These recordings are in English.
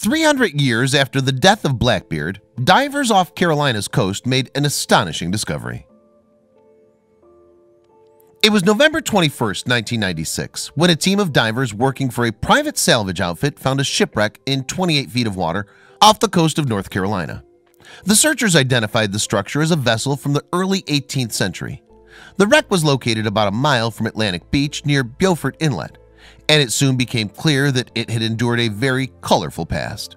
300 years after the death of Blackbeard, divers off Carolina's coast made an astonishing discovery. It was November 21, 1996, when a team of divers working for a private salvage outfit found a shipwreck in 28 feet of water off the coast of North Carolina. The searchers identified the structure as a vessel from the early 18th century. The wreck was located about a mile from Atlantic Beach near Beaufort Inlet, and it soon became clear that it had endured a very colorful past.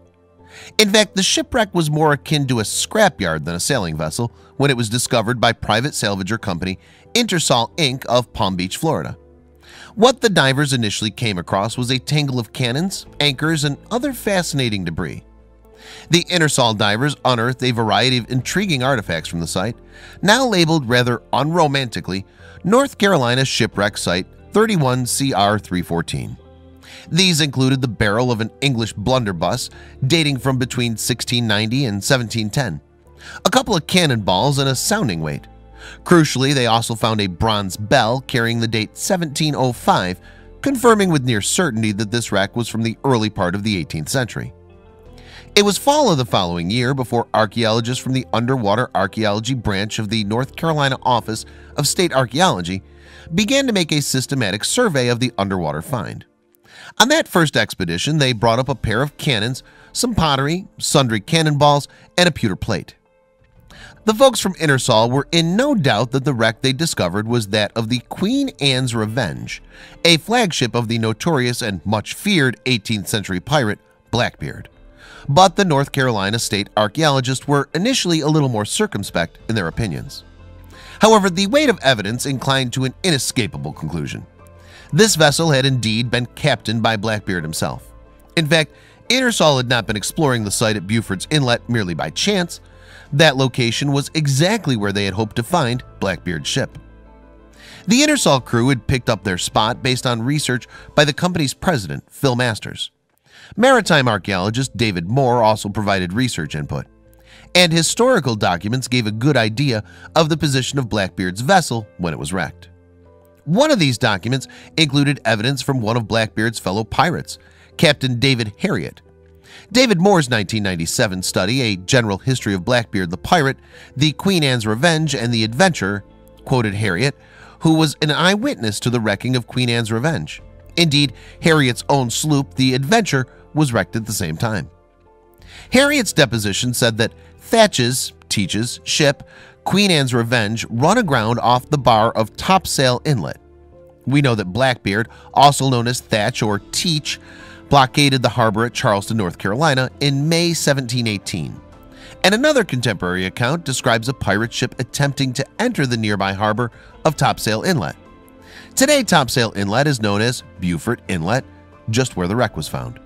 In fact, the shipwreck was more akin to a scrapyard than a sailing vessel when it was discovered by private salvager company Intersal Inc. of Palm Beach, Florida. What the divers initially came across was a tangle of cannons, anchors, and other fascinating debris. The Intersal divers unearthed a variety of intriguing artifacts from the site, now labeled rather unromantically North Carolina Shipwreck Site 31 CR 314. These included the barrel of an English blunderbuss dating from between 1690 and 1710, a couple of cannonballs and a sounding weight. Crucially, they also found a bronze bell carrying the date 1705, confirming with near certainty that this wreck was from the early part of the 18th century. It was fall of the following year before archaeologists from the Underwater Archaeology Branch of the North Carolina Office of State Archaeology began to make a systematic survey of the underwater find. On that first expedition, they brought up a pair of cannons, some pottery, sundry cannonballs, and a pewter plate. The folks from Intersal were in no doubt that the wreck they discovered was that of the Queen Anne's Revenge, a flagship of the notorious and much feared 18th century pirate Blackbeard. But the North Carolina state archaeologists were initially a little more circumspect in their opinions. However, the weight of evidence inclined to an inescapable conclusion. This vessel had indeed been captained by Blackbeard himself. In fact, Intersal had not been exploring the site at Beaufort's Inlet merely by chance. That location was exactly where they had hoped to find Blackbeard's ship. The Intersal crew had picked up their spot based on research by the company's president, Phil Masters. Maritime archaeologist David Moore also provided research input. And historical documents gave a good idea of the position of Blackbeard's vessel when it was wrecked. One of these documents included evidence from one of Blackbeard's fellow pirates, Captain David Herriot. David Moore's 1997 study, A General History of Blackbeard the Pirate, The Queen Anne's Revenge, and the Adventure, quoted Herriot, who was an eyewitness to the wrecking of Queen Anne's Revenge. Indeed, Herriot's own sloop, the Adventure, was wrecked at the same time. Herriot's deposition said that Thatch's, Teach's, ship Queen Anne's Revenge run aground off the bar of Topsail Inlet. We know that Blackbeard, also known as Thatch or Teach, blockaded the harbor at Charleston, North Carolina in May 1718. And another contemporary account describes a pirate ship attempting to enter the nearby harbor of Topsail Inlet. Today, Topsail Inlet is known as Beaufort Inlet, just where the wreck was found.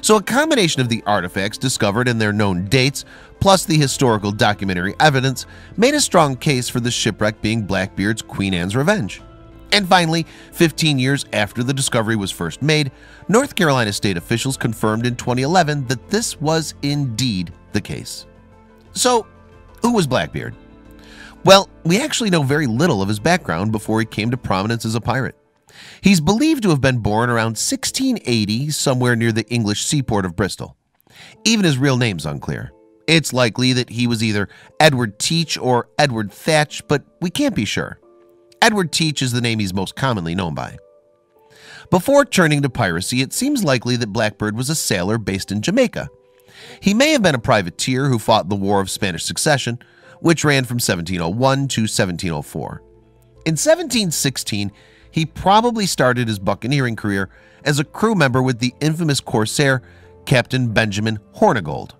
So a combination of the artifacts discovered and their known dates, plus the historical documentary evidence, made a strong case for the shipwreck being Blackbeard's Queen Anne's Revenge. And finally, 15 years after the discovery was first made, North Carolina state officials confirmed in 2011 that this was indeed the case. So, who was Blackbeard? Well, we actually know very little of his background before he came to prominence as a pirate. He's believed to have been born around 1680 somewhere near the English seaport of Bristol. Even his real name's unclear. It's likely that he was either Edward Teach or Edward Thatch, but we can't be sure. Edward Teach is the name he's most commonly known by. Before turning to piracy, it seems likely that Blackbeard was a sailor based in Jamaica. He may have been a privateer who fought the War of Spanish Succession, which ran from 1701 to 1704. In 1716, he probably started his buccaneering career as a crew member with the infamous corsair Captain Benjamin Hornigold.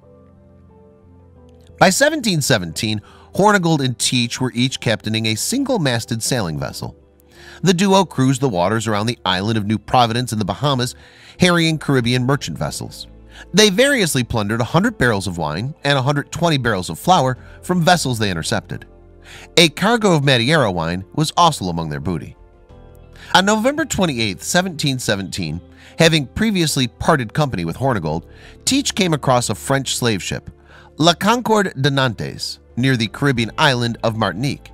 By 1717, Hornigold and Teach were each captaining a single-masted sailing vessel. The duo cruised the waters around the island of New Providence in the Bahamas, harrying Caribbean merchant vessels. They variously plundered 100 barrels of wine and 120 barrels of flour from vessels they intercepted. A cargo of Madeira wine was also among their booty. On November 28, 1717, having previously parted company with Hornigold, Teach came across a French slave ship, La Concorde de Nantes, near the Caribbean island of Martinique.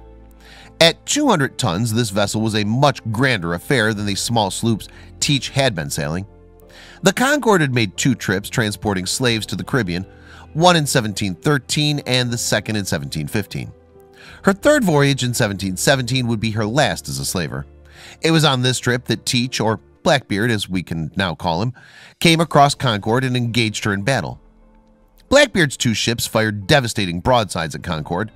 At 200 tons, this vessel was a much grander affair than the small sloops Teach had been sailing. The Concord had made two trips transporting slaves to the Caribbean, one in 1713 and the second in 1715. Her third voyage in 1717 would be her last as a slaver. It was on this trip that Teach, or Blackbeard as we can now call him, came across Concord and engaged her in battle. Blackbeard's two ships fired devastating broadsides at Concord.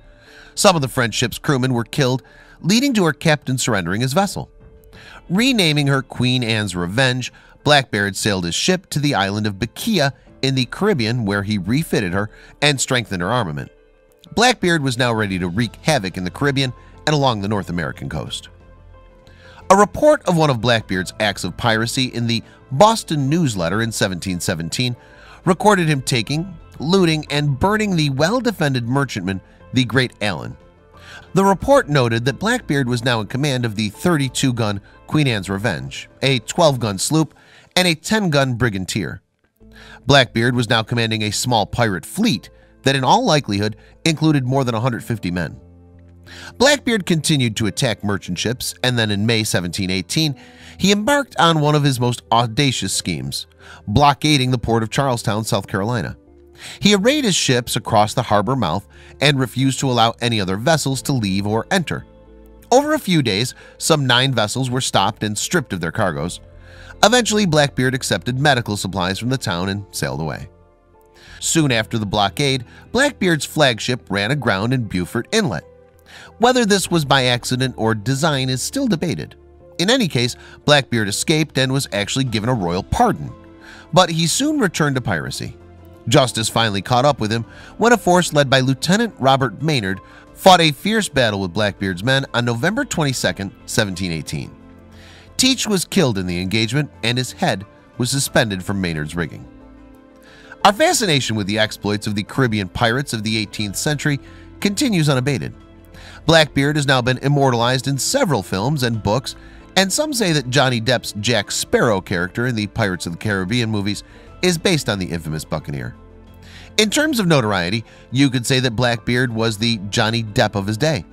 Some of the French ship's crewmen were killed, leading to her captain surrendering his vessel. Renaming her Queen Anne's Revenge, Blackbeard sailed his ship to the island of Bequia in the Caribbean where he refitted her and strengthened her armament. Blackbeard was now ready to wreak havoc in the Caribbean and along the North American coast. A report of one of Blackbeard's acts of piracy in the Boston Newsletter in 1717 recorded him taking, looting, and burning the well-defended merchantman, the Great Allen. The report noted that Blackbeard was now in command of the 32-gun Queen Anne's Revenge, a 12-gun sloop, and a 10-gun brigantine. Blackbeard was now commanding a small pirate fleet that in all likelihood included more than 150 men. Blackbeard continued to attack merchant ships and then in May 1718 he embarked on one of his most audacious schemes blockading the port of Charlestown, South Carolina. He arrayed his ships across the harbor mouth and refused to allow any other vessels to leave or enter. Over a few days, some nine vessels were stopped and stripped of their cargoes. Eventually, Blackbeard accepted medical supplies from the town and sailed away. Soon after the blockade, Blackbeard's flagship ran aground in Beaufort Inlet. Whether this was by accident or design is still debated. In any case, Blackbeard escaped and was actually given a royal pardon. But he soon returned to piracy. Justice finally caught up with him when a force led by Lieutenant Robert Maynard fought a fierce battle with Blackbeard's men on November 22, 1718. Teach was killed in the engagement and his head was suspended from Maynard's rigging. Our fascination with the exploits of the Caribbean pirates of the 18th century continues unabated. Blackbeard has now been immortalized in several films and books and some say that Johnny Depp's Jack Sparrow character in the Pirates of the Caribbean movies is based on the infamous Buccaneer. In terms of notoriety, you could say that Blackbeard was the Johnny Depp of his day,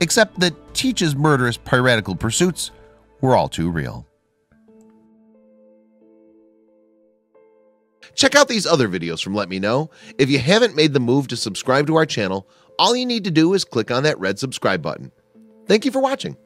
except that Teach's murderous piratical pursuits were all too real. Check out these other videos from Let Me Know. If you haven't made the move to subscribe to our channel, all you need to do is click on that red subscribe button. Thank you for watching.